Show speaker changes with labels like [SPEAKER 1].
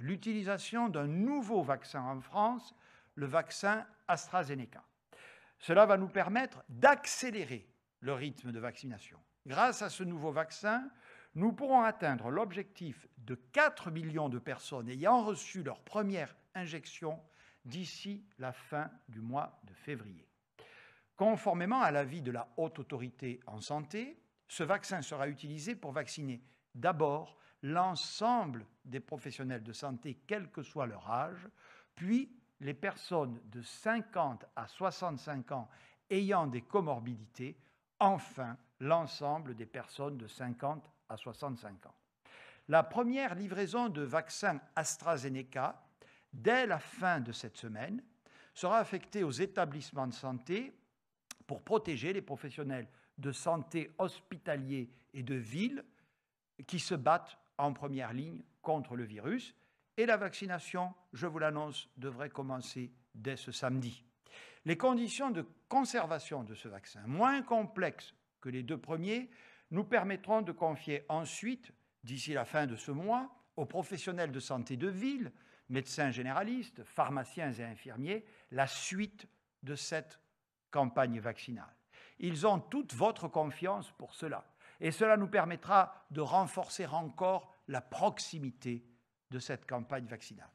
[SPEAKER 1] l'utilisation d'un nouveau vaccin en France, le vaccin AstraZeneca. Cela va nous permettre d'accélérer le rythme de vaccination. Grâce à ce nouveau vaccin, nous pourrons atteindre l'objectif de 4 millions de personnes ayant reçu leur première injection d'ici la fin du mois de février. Conformément à l'avis de la Haute Autorité en Santé, ce vaccin sera utilisé pour vacciner d'abord l'ensemble des professionnels de santé, quel que soit leur âge, puis les personnes de 50 à 65 ans ayant des comorbidités, enfin l'ensemble des personnes de 50 à 65 ans. La première livraison de vaccins AstraZeneca, dès la fin de cette semaine, sera affectée aux établissements de santé pour protéger les professionnels de santé hospitaliers et de ville qui se battent en première ligne contre le virus. Et la vaccination, je vous l'annonce, devrait commencer dès ce samedi. Les conditions de conservation de ce vaccin, moins complexes que les deux premiers, nous permettront de confier ensuite, d'ici la fin de ce mois, aux professionnels de santé de ville, médecins généralistes, pharmaciens et infirmiers, la suite de cette campagne vaccinale. Ils ont toute votre confiance pour cela. Et cela nous permettra de renforcer encore la proximité de cette campagne vaccinale.